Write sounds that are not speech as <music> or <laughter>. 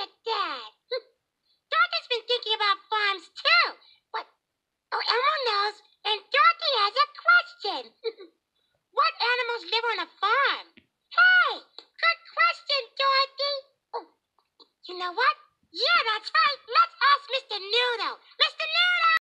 at Dad. <laughs> Dorothy's been thinking about farms too. What? Oh, Elmo knows, and Dorothy has a question. <laughs> what animals live on a farm? Hey, good question, Dorothy. Oh, you know what? Yeah, that's right. Let's ask Mr. Noodle.